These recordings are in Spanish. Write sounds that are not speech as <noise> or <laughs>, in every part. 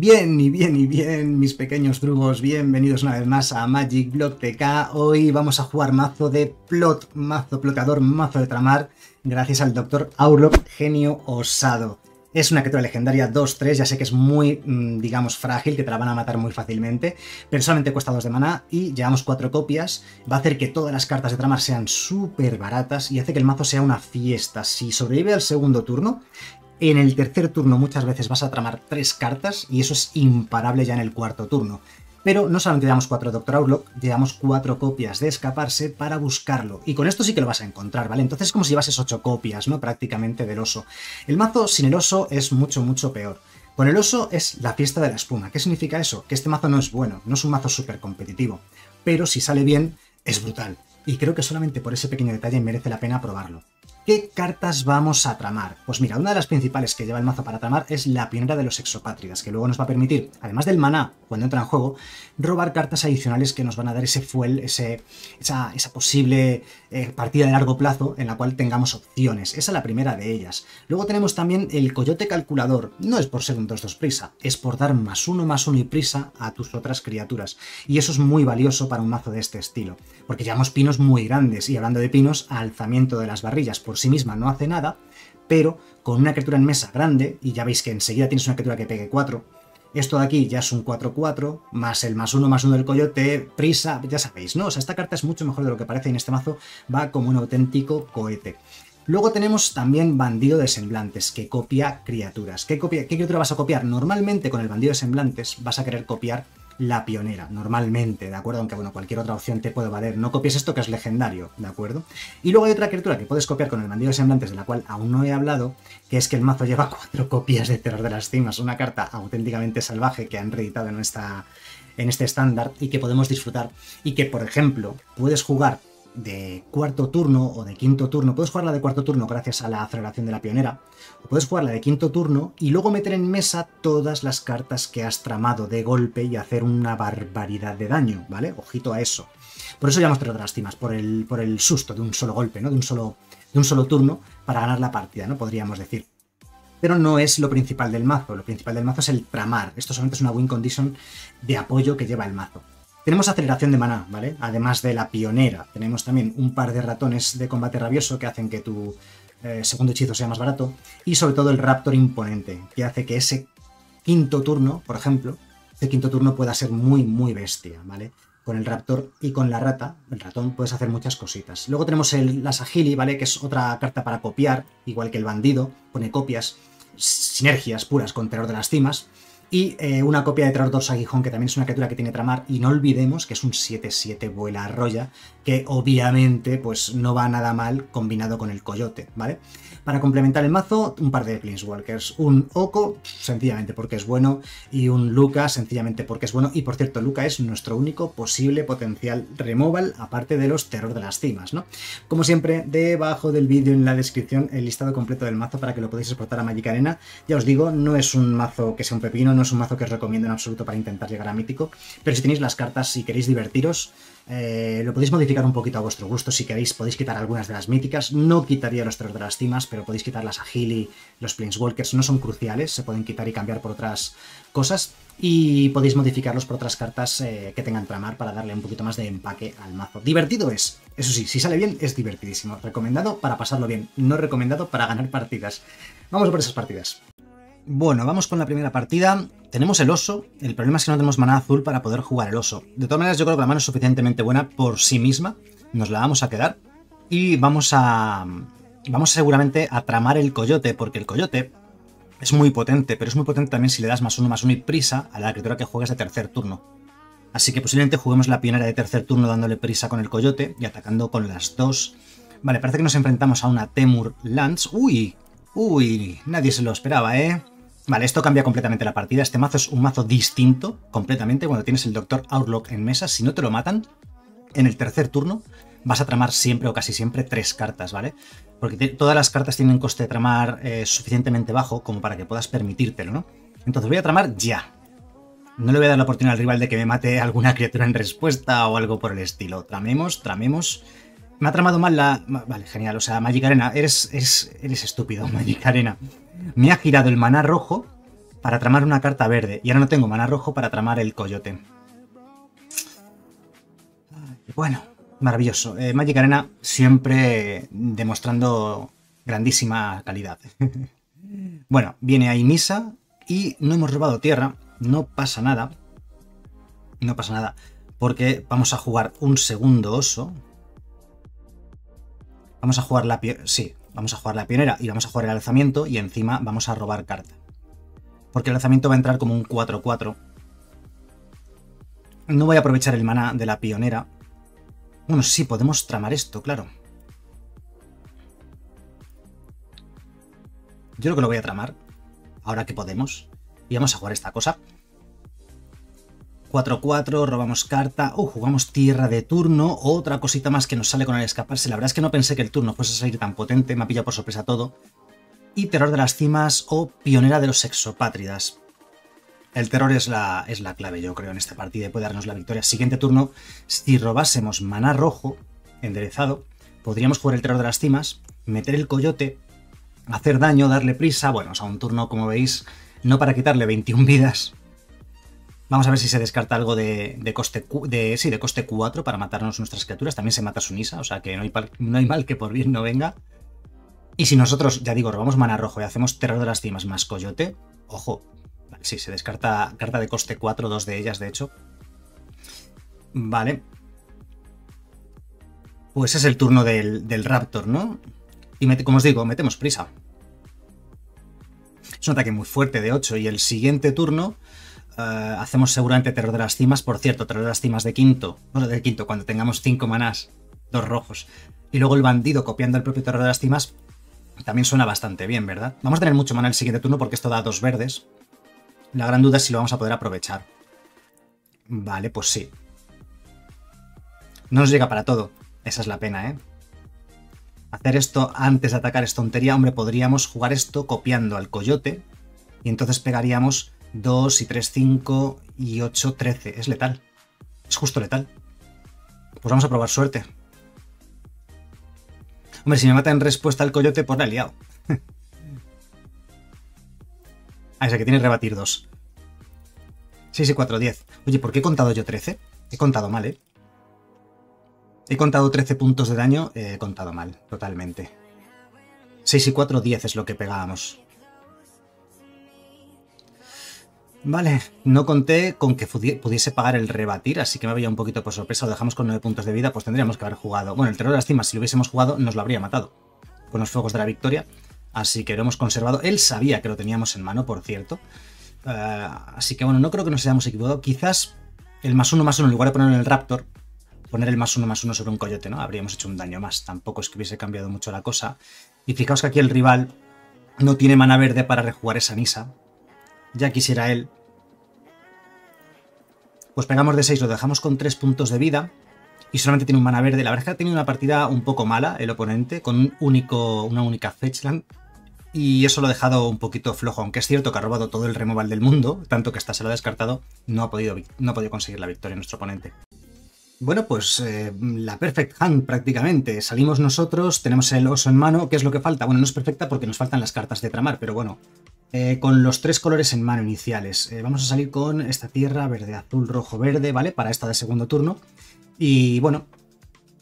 Bien y bien y bien, mis pequeños drugos, bienvenidos una vez más a Magic Block TK. Hoy vamos a jugar mazo de plot, mazo plotador, mazo de tramar, gracias al Dr. Aurlock, genio osado. Es una criatura legendaria 2-3, ya sé que es muy, mm, digamos, frágil, que te la van a matar muy fácilmente, pero solamente cuesta 2 de maná y llevamos 4 copias. Va a hacer que todas las cartas de tramar sean súper baratas y hace que el mazo sea una fiesta. Si sobrevive al segundo turno, en el tercer turno muchas veces vas a tramar tres cartas y eso es imparable ya en el cuarto turno. Pero no solamente llevamos cuatro Doctor Outlook, llevamos cuatro copias de escaparse para buscarlo. Y con esto sí que lo vas a encontrar, ¿vale? Entonces es como si llevases ocho copias, ¿no? Prácticamente del oso. El mazo sin el oso es mucho, mucho peor. Con el oso es la fiesta de la espuma. ¿Qué significa eso? Que este mazo no es bueno, no es un mazo súper competitivo. Pero si sale bien, es brutal. Y creo que solamente por ese pequeño detalle merece la pena probarlo. ¿Qué cartas vamos a tramar? Pues mira, una de las principales que lleva el mazo para tramar es la pionera de los exopátridas, que luego nos va a permitir, además del maná, cuando entra en juego, robar cartas adicionales que nos van a dar ese fuel, ese, esa, posible eh, partida de largo plazo en la cual tengamos opciones. Esa es la primera de ellas. Luego tenemos también el coyote calculador. No es por ser un 2-2 prisa, es por dar más uno, más uno y prisa a tus otras criaturas. Y eso es muy valioso para un mazo de este estilo, porque llevamos pinos muy grandes, y hablando de pinos, alzamiento de las barrillas. Por sí misma no hace nada, pero con una criatura en mesa grande, y ya veis que enseguida tienes una criatura que pegue 4, esto de aquí ya es un 4-4, más el más 1 más 1 del coyote, prisa, ya sabéis, ¿no? O sea, esta carta es mucho mejor de lo que parece y en este mazo va como un auténtico cohete. Luego tenemos también Bandido de Semblantes, que copia criaturas. ¿Qué, copia, ¿Qué criatura vas a copiar? Normalmente con el Bandido de Semblantes vas a querer copiar la pionera, normalmente, ¿de acuerdo? Aunque, bueno, cualquier otra opción te puede valer. No copies esto que es legendario, ¿de acuerdo? Y luego hay otra criatura que puedes copiar con el bandido de semblantes, de la cual aún no he hablado, que es que el mazo lleva <laughs> cuatro copias de Terror de las Cimas, una carta auténticamente salvaje que han reeditado en, esta, en este estándar y que podemos disfrutar. Y que, por ejemplo, puedes jugar de cuarto turno o de quinto turno. Puedes jugarla de cuarto turno gracias a la aceleración de la pionera. O puedes jugarla de quinto turno y luego meter en mesa todas las cartas que has tramado de golpe y hacer una barbaridad de daño, ¿vale? Ojito a eso. Por eso llamamos las Lástimas, por el, por el susto de un solo golpe, ¿no? De un solo, de un solo turno para ganar la partida, ¿no? Podríamos decir. Pero no es lo principal del mazo. Lo principal del mazo es el tramar. Esto solamente es una win condition de apoyo que lleva el mazo. Tenemos aceleración de maná, ¿vale? Además de la pionera. Tenemos también un par de ratones de combate rabioso que hacen que tu eh, segundo hechizo sea más barato. Y sobre todo el raptor imponente, que hace que ese quinto turno, por ejemplo, ese quinto turno pueda ser muy, muy bestia, ¿vale? Con el raptor y con la rata, el ratón, puedes hacer muchas cositas. Luego tenemos el, agili, ¿vale? Que es otra carta para copiar, igual que el bandido, pone copias, sinergias puras con terror de las cimas. Y eh, una copia de Traductor Aguijón, que también es una criatura que tiene tramar. Y no olvidemos que es un 7-7 vuela arroya, que obviamente pues no va nada mal combinado con el coyote, ¿vale? Para complementar el mazo, un par de Planeswalkers. Un Oko, sencillamente porque es bueno, y un Luca, sencillamente porque es bueno. Y por cierto, Luca es nuestro único posible potencial removal, aparte de los terror de las cimas, ¿no? Como siempre, debajo del vídeo en la descripción el listado completo del mazo para que lo podáis exportar a Magic Arena. Ya os digo, no es un mazo que sea un pepino, no es un mazo que os recomiendo en absoluto para intentar llegar a mítico, pero si tenéis las cartas y queréis divertiros, eh, lo podéis modificar un poquito a vuestro gusto si queréis, podéis quitar algunas de las míticas, no quitaría los tres de las cimas, pero podéis quitar las agili, los planeswalkers, no son cruciales, se pueden quitar y cambiar por otras cosas, y podéis modificarlos por otras cartas eh, que tengan tramar para darle un poquito más de empaque al mazo. Divertido es, eso sí, si sale bien es divertidísimo, recomendado para pasarlo bien, no recomendado para ganar partidas. Vamos a por esas partidas. Bueno, vamos con la primera partida. Tenemos el oso. El problema es que no tenemos maná azul para poder jugar el oso. De todas maneras, yo creo que la mano es suficientemente buena por sí misma. Nos la vamos a quedar. Y vamos a... Vamos seguramente a tramar el coyote, porque el coyote es muy potente, pero es muy potente también si le das más uno, más uno y prisa a la criatura que juegues de tercer turno. Así que posiblemente juguemos la pionera de tercer turno dándole prisa con el coyote y atacando con las dos. Vale, parece que nos enfrentamos a una Temur Lance. ¡Uy! ¡Uy! Nadie se lo esperaba, ¿eh? Vale, esto cambia completamente la partida. Este mazo es un mazo distinto completamente cuando tienes el Doctor Outlook en mesa. Si no te lo matan, en el tercer turno vas a tramar siempre o casi siempre tres cartas, ¿vale? Porque todas las cartas tienen coste de tramar eh, suficientemente bajo como para que puedas permitírtelo, ¿no? Entonces voy a tramar ya. No le voy a dar la oportunidad al rival de que me mate alguna <laughs> criatura en respuesta o algo por el estilo. Tramemos, tramemos. Me ha tramado mal la... Vale, genial. O sea, Magic Arena, eres, eres, eres estúpido, <laughs> Magic Arena me ha girado el maná rojo para tramar una carta verde. Y ahora no tengo mana rojo para tramar el coyote. Bueno, maravilloso. Eh, Magic Arena siempre demostrando grandísima calidad. <laughs> bueno, viene ahí Misa y no hemos robado tierra. No pasa nada. No pasa nada. Porque vamos a jugar un segundo oso. Vamos a jugar la... Sí, vamos a jugar la pionera y vamos a jugar el alzamiento y encima vamos a robar carta. Porque el alzamiento va a entrar como un 4-4. No voy a aprovechar el mana de la pionera. Bueno, sí, podemos tramar esto, claro. Yo creo que lo voy a tramar. Ahora que podemos. Y vamos a jugar esta cosa. 4-4, robamos carta, uh, jugamos tierra de turno, otra cosita más que nos sale con el escaparse. La verdad es que no pensé que el turno fuese a salir tan potente, me ha pillado por sorpresa todo. Y terror de las cimas o pionera de los exopátridas. El terror es la, es la clave, yo creo, en esta partida y puede darnos la victoria. Siguiente turno, si robásemos maná rojo, enderezado, podríamos jugar el terror de las cimas, meter el coyote, hacer daño, darle prisa. Bueno, o sea, un turno, como veis, no para quitarle 21 vidas, Vamos a ver si se descarta algo de, coste de, sí, de coste 4 para matarnos nuestras criaturas. También se mata Sunisa, o sea que no hay, no hay mal que por bien no venga. Y si nosotros, ya digo, robamos mana rojo y hacemos terror de las cimas más coyote, ojo, vale, sí, se descarta carta de coste 4, dos de ellas de hecho. Vale. Pues es el turno del, del Raptor, ¿no? Y como os digo, metemos prisa. Es un ataque muy fuerte de 8 y el siguiente turno eh, hacemos seguramente Terror de las Cimas. Por cierto, Terror de las Cimas de quinto. Bueno, de quinto, cuando tengamos cinco manás, dos rojos. Y luego el bandido copiando el propio Terror de las Cimas. También suena bastante bien, ¿verdad? Vamos a tener mucho mana el siguiente turno porque esto da dos verdes. La gran duda es si lo vamos a poder aprovechar. Vale, pues sí. No nos llega para todo. Esa es la pena, ¿eh? Hacer esto antes de atacar es tontería. Hombre, podríamos jugar esto copiando al coyote. Y entonces pegaríamos 2 y 3, 5 y 8, 13. Es letal. Es justo letal. Pues vamos a probar suerte. Hombre, si me mata en respuesta al coyote, pues la he liado. <laughs> ah, ese que tiene rebatir 2. 6 y 4, 10. Oye, ¿por qué he contado yo 13? He contado mal, ¿eh? He contado 13 puntos de daño, he contado mal, totalmente. 6 y 4, 10 es lo que pegábamos. Vale, no conté con que pudiese pagar el rebatir, así que me había un poquito por sorpresa. Lo dejamos con 9 puntos de vida, pues tendríamos que haber jugado. Bueno, el terror de las cimas, si lo hubiésemos jugado, nos lo habría matado con los fuegos de la victoria. Así que lo hemos conservado. Él sabía que lo teníamos en mano, por cierto. Eh, así que bueno, no creo que nos hayamos equivocado. Quizás el más uno más uno, en lugar de ponerlo en el Raptor, poner el más uno más uno sobre un coyote, ¿no? Habríamos hecho un daño más. Tampoco es que hubiese cambiado mucho la cosa. Y fijaos que aquí el rival no tiene mana verde para rejugar esa Nisa. Ya quisiera él, pues pegamos de 6, lo dejamos con 3 puntos de vida y solamente tiene un mana verde. La verdad es que ha tenido una partida un poco mala el oponente, con un único, una única fetchland. Y eso lo ha dejado un poquito flojo, aunque es cierto que ha robado todo el removal del mundo, tanto que hasta se lo ha descartado, no ha podido, no ha podido conseguir la victoria nuestro oponente. Bueno, pues eh, la Perfect Hand prácticamente. Salimos nosotros, tenemos el oso en mano. ¿Qué es lo que falta? Bueno, no es perfecta porque nos faltan las cartas de tramar, pero bueno, eh, con los tres colores en mano iniciales. Eh, vamos a salir con esta tierra, verde, azul, rojo, verde, ¿vale? Para esta de segundo turno. Y bueno,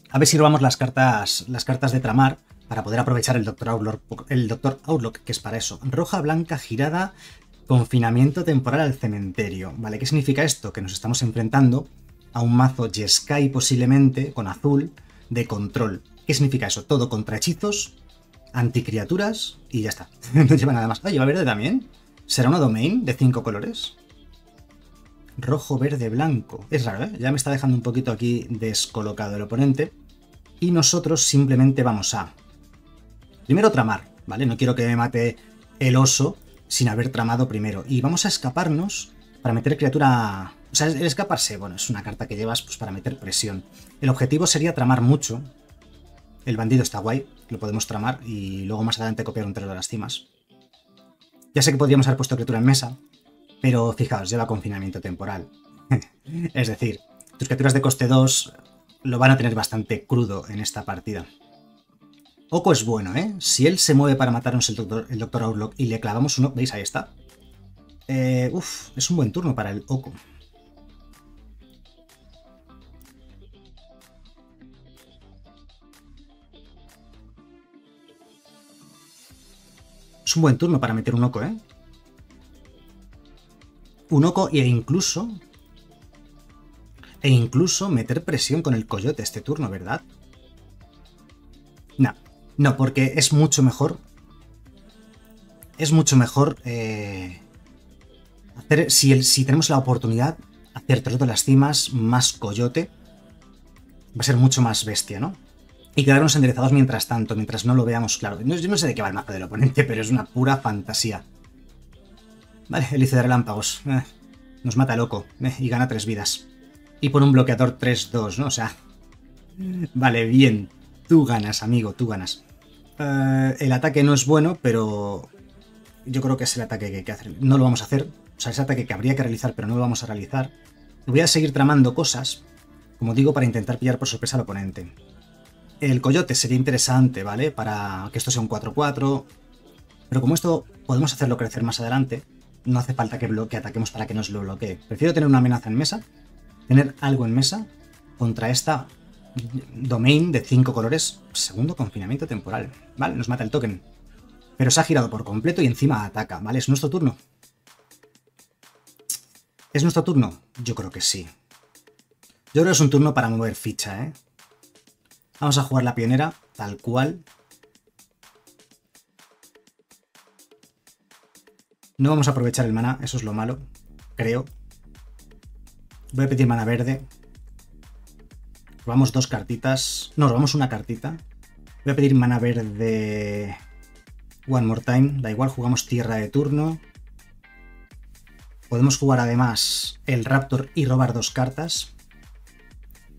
a ver si robamos las cartas, las cartas de tramar para poder aprovechar el Doctor Outlook, el Doctor Outlook, que es para eso. Roja, blanca, girada, confinamiento temporal al cementerio. ¿Vale? ¿Qué significa esto? Que nos estamos enfrentando a un mazo Jeskai posiblemente, con azul, de control. ¿Qué significa eso? Todo contra hechizos, anticriaturas y ya está. <laughs> no lleva nada más. Ah, lleva verde también. ¿Será una domain de cinco colores? Rojo, verde, blanco. Es raro, ¿eh? Ya me está dejando un poquito aquí descolocado el oponente. Y nosotros simplemente vamos a... Primero tramar, ¿vale? No quiero que me mate el oso sin haber tramado primero. Y vamos a escaparnos para meter criatura... O sea, el escaparse, bueno, es una carta que llevas pues, para meter presión. El objetivo sería tramar mucho, el bandido está guay, lo podemos tramar y luego más adelante copiar un terror de las cimas. Ya sé que podríamos haber puesto criatura en mesa, pero fijaos, lleva confinamiento temporal. <laughs> es decir, tus criaturas de coste 2 lo van a tener bastante crudo en esta partida. Oco es bueno, ¿eh? Si él se mueve para matarnos el doctor, el doctor Outlook y le clavamos uno, ¿veis? Ahí está. Eh, uf, es un buen turno para el Oko. Es un buen turno para meter un Oko, ¿eh? Un Oko e incluso... E incluso meter presión con el Coyote este turno, ¿verdad? No, no, porque es mucho mejor... Es mucho mejor... Eh, hacer, si, si tenemos la oportunidad, hacer troto de las cimas más Coyote, va a ser mucho más bestia, ¿no? Y quedarnos enderezados mientras tanto, mientras no lo veamos claro. yo no sé de qué va el mapa del oponente, pero es una pura fantasía. Vale, hélice de relámpagos. Eh, nos mata loco eh, y gana tres vidas. Y por un bloqueador 3-2, ¿no? O sea... Vale, bien. Tú ganas, amigo, tú ganas. Eh, el ataque no es bueno, pero... Yo creo que es el ataque que hay que hacer. No lo vamos a hacer. O sea, es el ataque que habría que realizar, pero no lo vamos a realizar. Voy a seguir tramando cosas, como digo, para intentar pillar por sorpresa al oponente. El coyote sería interesante, ¿vale? Para que esto sea un 4-4. Pero como esto podemos hacerlo crecer más adelante, no hace falta que, bloque, ataquemos para que nos lo bloquee. Prefiero tener una amenaza en mesa, tener algo en mesa contra esta domain de 5 colores, segundo confinamiento temporal. Vale, nos mata el token. Pero se ha girado por completo y encima ataca, ¿vale? Es nuestro turno. ¿Es nuestro turno? Yo creo que sí. Yo creo que es un turno para mover ficha, ¿eh? Vamos a jugar la pionera, tal cual. No vamos a aprovechar el mana, eso es lo malo, creo. Voy a pedir mana verde. Robamos dos cartitas. No, robamos una cartita. Voy a pedir mana verde one more time. Da igual, jugamos tierra de turno. Podemos jugar además el Raptor y robar dos cartas.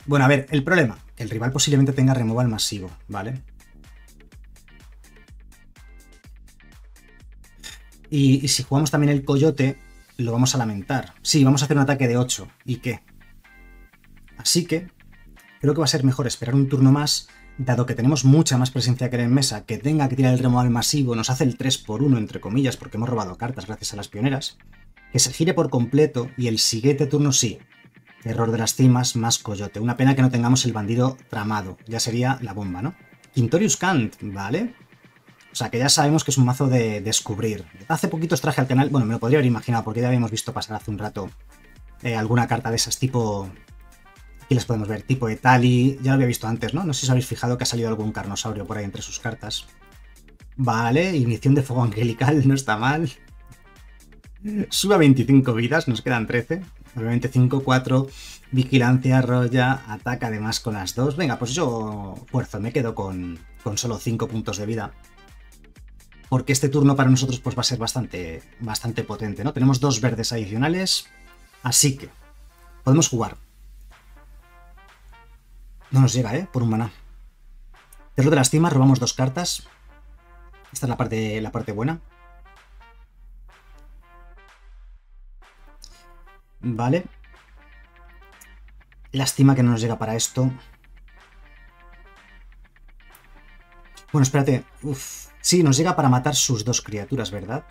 Bueno, a ver, el problema el rival posiblemente tenga removal masivo, ¿vale? Y, si jugamos también el coyote, lo vamos a lamentar. Sí, vamos a hacer un ataque de 8. ¿Y qué? Así que creo que va a ser mejor esperar un turno más, dado que tenemos mucha más presencia que en mesa, que tenga que tirar el removal masivo, nos hace el 3 por 1 entre comillas, porque hemos robado cartas gracias a las pioneras, que se gire por completo y el siguiente turno sí, Error de las cimas más coyote. Una pena que no tengamos el bandido tramado. Ya sería la bomba, ¿no? Quintorius Kant, ¿vale? O sea, que ya sabemos que es un mazo de descubrir. Hace poquitos traje al canal, bueno, me lo podría haber imaginado porque ya habíamos visto pasar hace un rato eh, alguna carta de esas tipo... Aquí les podemos ver, tipo de Tali, ya lo había visto antes, ¿no? No sé si os habéis fijado que ha salido algún carnosaurio por ahí entre sus cartas. Vale, ignición de fuego <laughs> angelical, no está mal. Sube a 25 vidas, nos quedan 13. Obviamente 5, 4, vigilancia, roya, ataca además con las dos. Venga, pues yo fuerzo, me quedo con, con solo 5 puntos de vida. Porque este turno para nosotros pues va a ser bastante, bastante potente, ¿no? Tenemos dos verdes adicionales, así que podemos jugar. No nos llega, ¿eh? Por un maná. Terror de las cimas, robamos dos cartas. Esta es la parte, la parte buena. Vale. Lástima que no nos llega para esto. Bueno, espérate. Uf. Sí, nos llega para matar sus dos criaturas, ¿verdad?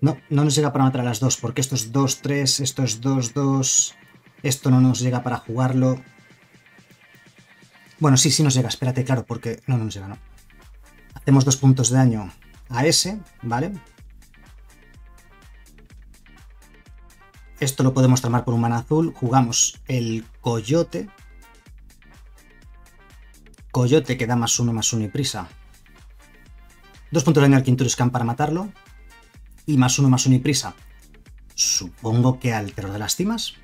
No, no nos llega para matar a las dos, porque esto es 2-3, esto es 2-2, esto no nos llega para jugarlo. Bueno, sí, sí nos llega, espérate, claro, porque... No, no nos llega, no. Hacemos dos puntos de daño a ese, ¿vale? Esto lo podemos tramar por un mana azul. Jugamos el coyote. Coyote que da más uno, más uno y prisa. Dos puntos de daño al Quinturuscan para matarlo. Y más uno, más uno y prisa. Supongo que al terror de las cimas.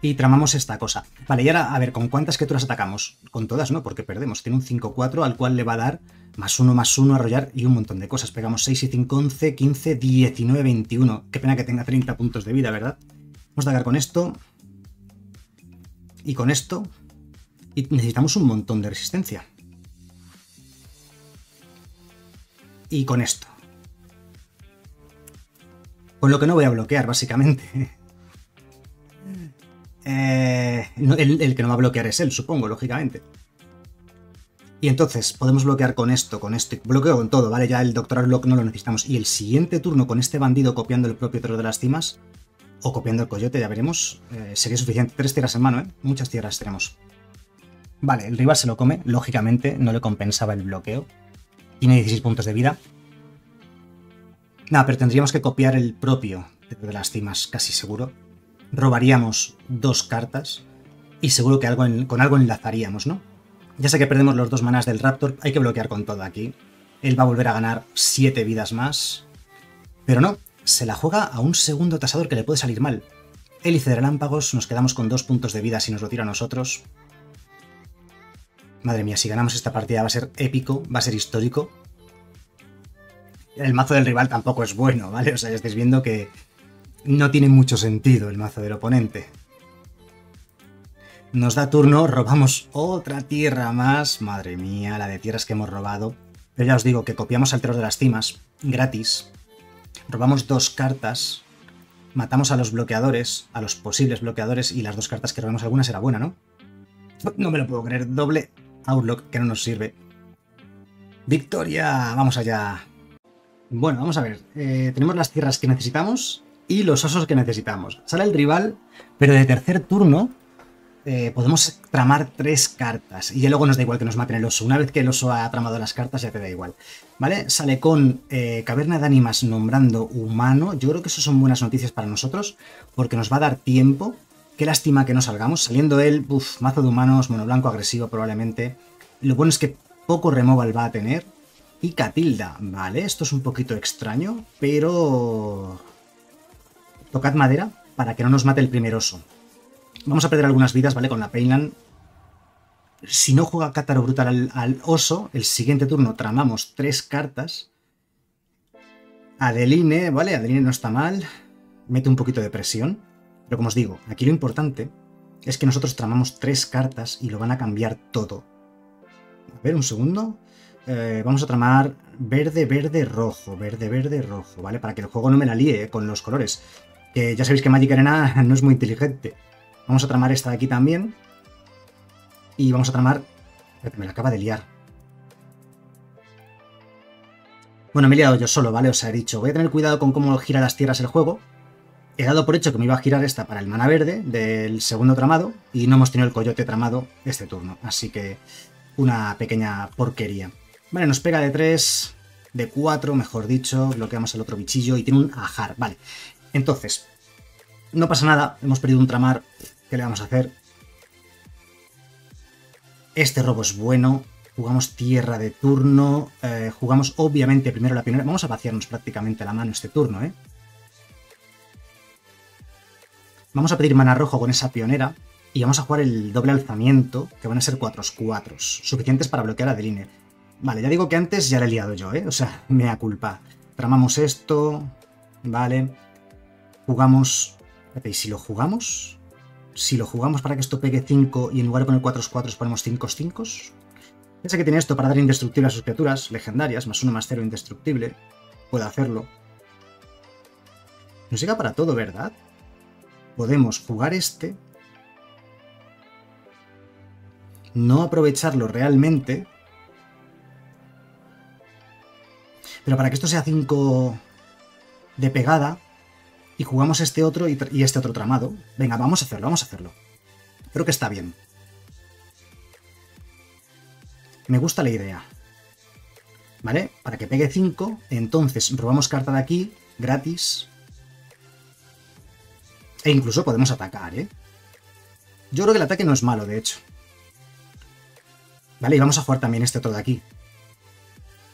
Y tramamos esta cosa. Vale, y ahora, a ver, ¿con cuántas criaturas atacamos? Con todas, ¿no? Porque perdemos. Tiene un 5-4 al cual le va a dar más 1, más 1, arrollar y un montón de cosas. Pegamos 6 y 5, 11, 15, 19, 21. Qué pena que tenga 30 puntos de vida, ¿verdad? Vamos a atacar con esto. Y con esto. Y necesitamos un montón de resistencia. Y con esto. Con lo que no voy a bloquear, básicamente. <laughs> El, que no va a bloquear es él, supongo, lógicamente. Y entonces podemos bloquear con esto, con esto. Bloqueo con todo, ¿vale? Ya el Doctor Block no lo necesitamos. Y el siguiente turno con este bandido copiando el propio Toro de las Cimas, o copiando el Coyote, ya veremos, eh, sería suficiente. Tres tierras en mano, ¿eh? Muchas tierras tenemos. Vale, el rival se lo come, lógicamente, no le compensaba el bloqueo. Tiene 16 puntos de vida. Nada, pero tendríamos que copiar el propio de las cimas, casi seguro. Robaríamos dos cartas y seguro que algo con algo enlazaríamos, ¿no? Ya sé que perdemos los dos manas del Raptor, hay que bloquear con todo aquí. Él va a volver a ganar 7 vidas más. Pero no, se la juega a un segundo tasador que le puede salir mal. Hélice de relámpagos, nos quedamos con dos puntos de vida si nos lo tira a nosotros. Madre mía, si ganamos esta partida va a ser épico, va a ser histórico. El mazo del rival tampoco es bueno, ¿vale? O sea, ya estáis viendo que no tiene mucho sentido el mazo del oponente. Nos da turno, robamos otra tierra más. Madre mía, la de tierras que hemos robado. Pero ya os digo que copiamos al terror de las cimas, gratis. Robamos dos cartas. Matamos a los bloqueadores, a los posibles bloqueadores, y las dos cartas que robamos, algunas era buena, ¿no? No me lo puedo creer, doble Outlook que no nos sirve. ¡Victoria! Vamos allá. Bueno, vamos a ver. Eh, tenemos las tierras que necesitamos y los osos que necesitamos. Sale el rival, pero de tercer turno eh, podemos tramar tres cartas. Y ya luego nos da igual que nos maten el oso. Una vez que el oso ha tramado las cartas, ya te da igual. ¿Vale? Sale con eh, Caverna de Ánimas nombrando humano. Yo creo que eso son buenas noticias para nosotros, porque nos va a dar tiempo Qué lástima que no salgamos. Saliendo él, uff, mazo de humanos, mono blanco agresivo probablemente. Lo bueno es que poco removal va a tener. Y Catilda, vale, esto es un poquito extraño, pero... Tocad madera para que no nos mate el primer oso. Vamos a perder algunas vidas, ¿vale? Con la Painland. Si no juega Cátaro Brutal al, oso, el siguiente turno tramamos tres cartas. Adeline, ¿vale? Adeline no está mal. Mete un poquito de presión. Pero como os digo, aquí lo importante es que nosotros tramamos tres cartas y lo van a cambiar todo. A ver, un segundo. Eh, vamos a tramar verde, verde, rojo, verde, verde, rojo, ¿vale? Para que el juego no me la líe eh, con los colores. Que ya sabéis que Magic Arena <laughs> no es muy inteligente. Vamos a tramar esta de aquí también. Y vamos a tramar... Me la acaba de liar. Bueno, me he liado yo solo, ¿vale? Os he dicho, voy a tener cuidado con cómo gira las tierras el juego, he dado por hecho que me iba a girar esta para el mana verde del segundo tramado y no hemos tenido el coyote tramado este turno. Así que una pequeña porquería. Vale, nos pega de 3, de 4, mejor dicho, bloqueamos el otro bichillo y tiene un ajar. Vale, entonces, no pasa nada, hemos perdido un tramar, ¿qué le vamos a hacer? Este robo es bueno, jugamos tierra de turno, eh, jugamos obviamente primero la pionera, vamos a vaciarnos prácticamente la mano este turno, ¿eh? Vamos a pedir mana rojo con esa pionera y vamos a jugar el doble alzamiento, que van a ser 4 4 suficientes para bloquear a Deline. Vale, ya digo que antes ya le he liado yo, ¿eh? O sea, <laughs> me da culpa. Tramamos esto, vale. Jugamos... ¿y si lo jugamos? Si lo jugamos para que esto pegue 5 y en lugar de poner 4 4 ponemos 5 5 Piensa que tiene esto para dar indestructible a sus criaturas legendarias, más 1 más 0 indestructible. Puede hacerlo. Nos llega para todo, ¿verdad? podemos jugar este, no aprovecharlo realmente, pero para que esto sea 5 de pegada, y jugamos este otro y, este otro tramado, venga, vamos a hacerlo, vamos a hacerlo. Creo que está bien. Me gusta la idea. ¿Vale? Para que pegue 5, entonces robamos carta de aquí, gratis, e incluso podemos atacar, ¿eh? Yo creo que el ataque no es malo, de hecho. Vale, y vamos a jugar también este otro de aquí.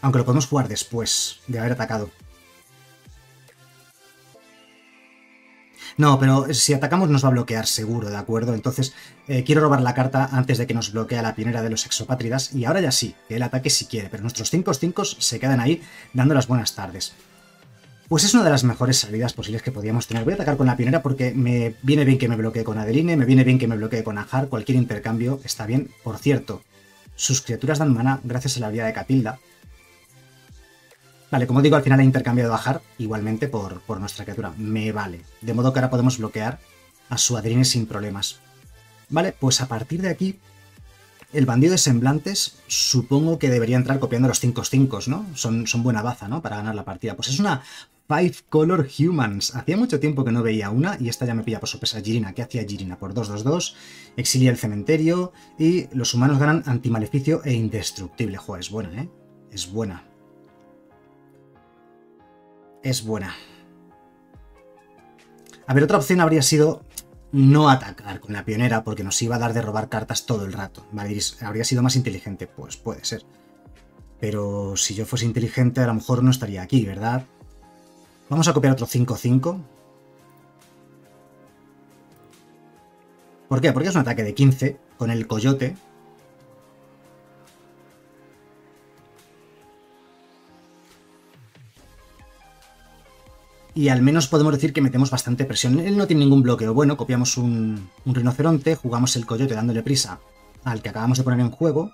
Aunque lo podemos jugar después de haber atacado. No, pero si atacamos nos va a bloquear seguro, ¿de acuerdo? Entonces, eh, quiero robar la carta antes de que nos bloquee la pionera de los exopátridas. Y ahora ya sí, que el ataque si quiere, pero nuestros 5-5 se quedan ahí dando las buenas tardes. Pues es una de las mejores salidas posibles que podíamos tener. Voy a atacar con la pionera porque me viene bien que me bloquee con Adeline, me viene bien que me bloquee con Ajar, cualquier intercambio está bien. Por cierto, sus criaturas dan mana gracias a la habilidad de Catilda. Vale, como digo, al final he intercambiado a Ajar igualmente por, por nuestra criatura. Me vale. De modo que ahora podemos bloquear a su Adeline sin problemas. Vale, pues a partir de aquí, el bandido de semblantes supongo que debería entrar copiando los 5 5 ¿no? Son, son buena baza, ¿no? Para ganar la partida. Pues es una Five Color Humans. Hacía mucho tiempo que no veía una y esta ya me pilla por sorpresa. Girina, ¿qué hacía Girina? Por 2-2-2, exilia el cementerio y los humanos ganan antimaleficio e indestructible. Joder, es buena, ¿eh? Es buena. Es buena. A ver, otra opción habría sido no atacar con la pionera porque nos iba a dar de robar cartas todo el rato. Habría sido más inteligente. Pues puede ser. Pero si yo fuese inteligente, a lo mejor no estaría aquí, ¿verdad? Vamos a copiar otro 5-5. ¿Por qué? Porque es un ataque de 15 con el coyote. Y al menos podemos decir que metemos bastante presión. Él no tiene ningún bloqueo. Bueno, copiamos un, un rinoceronte, jugamos el coyote dándole prisa al que acabamos de poner en juego.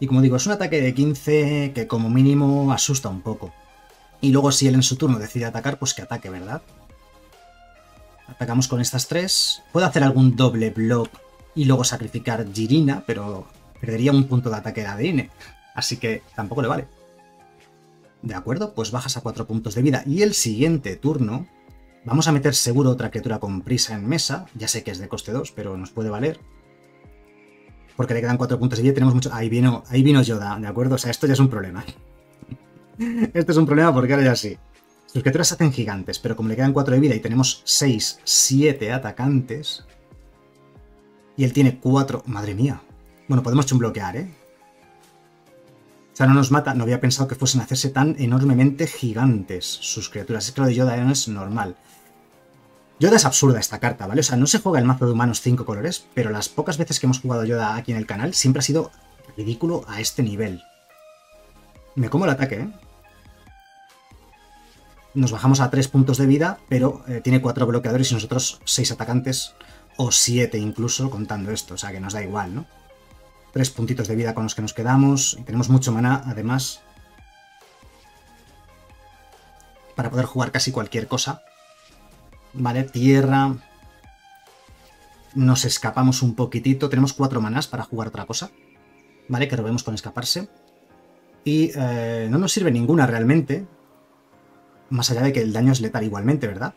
Y como digo, es un ataque de 15 que como mínimo asusta un poco. Y luego si él en su turno decide atacar, pues que ataque, ¿verdad? Atacamos con estas tres. Puedo hacer algún doble block y luego sacrificar Girina, pero perdería un punto de ataque de ADN. Así que tampoco le vale. De acuerdo, pues bajas a cuatro puntos de vida. Y el siguiente turno, vamos a meter seguro otra criatura con prisa en mesa. Ya sé que es de coste 2, pero nos puede valer. Porque le quedan cuatro puntos de vida tenemos mucho... Ahí vino, ahí vino Yoda, ¿de acuerdo? O sea, esto ya es un problema. <laughs> Este es un problema porque ahora ya sí. Sus criaturas se hacen gigantes, pero como le quedan 4 de vida y tenemos 6, 7 atacantes... Y él tiene 4... Madre mía. Bueno, podemos chumbloquear, ¿eh? Sea, no nos mata. No había pensado que fuesen a hacerse tan enormemente gigantes sus criaturas. Es que lo de Yoda no es normal. Yoda es absurda esta carta, ¿vale? O sea, no se juega el mazo de humanos 5 colores, pero las pocas veces que hemos jugado Yoda aquí en el canal siempre ha sido ridículo a este nivel. Me como el ataque, ¿eh? Nos bajamos a 3 puntos de vida, pero eh, tiene 4 bloqueadores y nosotros 6 atacantes, o 7 incluso, contando esto, o sea que nos da igual, ¿no? 3 puntitos de vida con los que nos quedamos, y tenemos mucho maná, además, para poder jugar casi cualquier cosa. Vale, tierra... Nos escapamos un poquitito, tenemos 4 manás para jugar otra cosa. Vale, que robemos con escaparse. Y eh, no nos sirve ninguna realmente. Más allá de que el daño es letal igualmente, ¿verdad?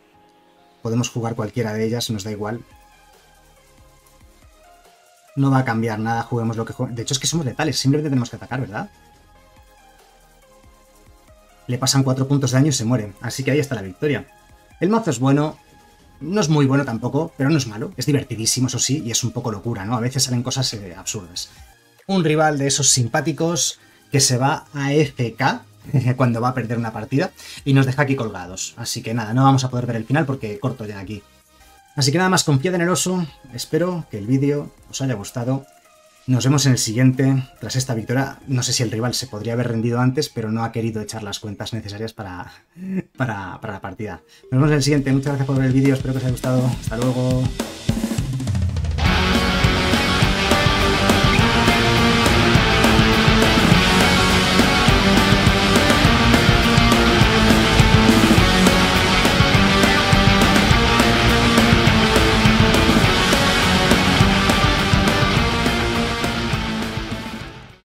Podemos jugar cualquiera de ellas, nos da igual. No va a cambiar nada, juguemos lo que juguemos. De hecho es que somos letales, simplemente tenemos que atacar, ¿verdad? Le pasan 4 puntos de daño y se muere. Así que ahí está la victoria. El mazo es bueno, no es muy bueno tampoco, pero no es malo. Es divertidísimo, eso sí, y es un poco locura, ¿no? A veces salen cosas eh, absurdas. Un rival de esos simpáticos que se va a FK <laughs> cuando va a perder una partida y nos deja aquí colgados. Así que nada, no vamos a poder ver el final porque corto ya aquí. Así que nada más, confiad en el oso, espero que el vídeo os haya gustado. Nos vemos en el siguiente, tras esta victoria. No sé si el rival se podría haber rendido antes, pero no ha querido echar las cuentas necesarias para, <laughs> para, para la partida. Nos vemos en el siguiente, muchas gracias por ver el vídeo, espero que os haya gustado. Hasta luego.